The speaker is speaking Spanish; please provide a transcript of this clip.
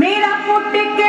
Mira, puti, que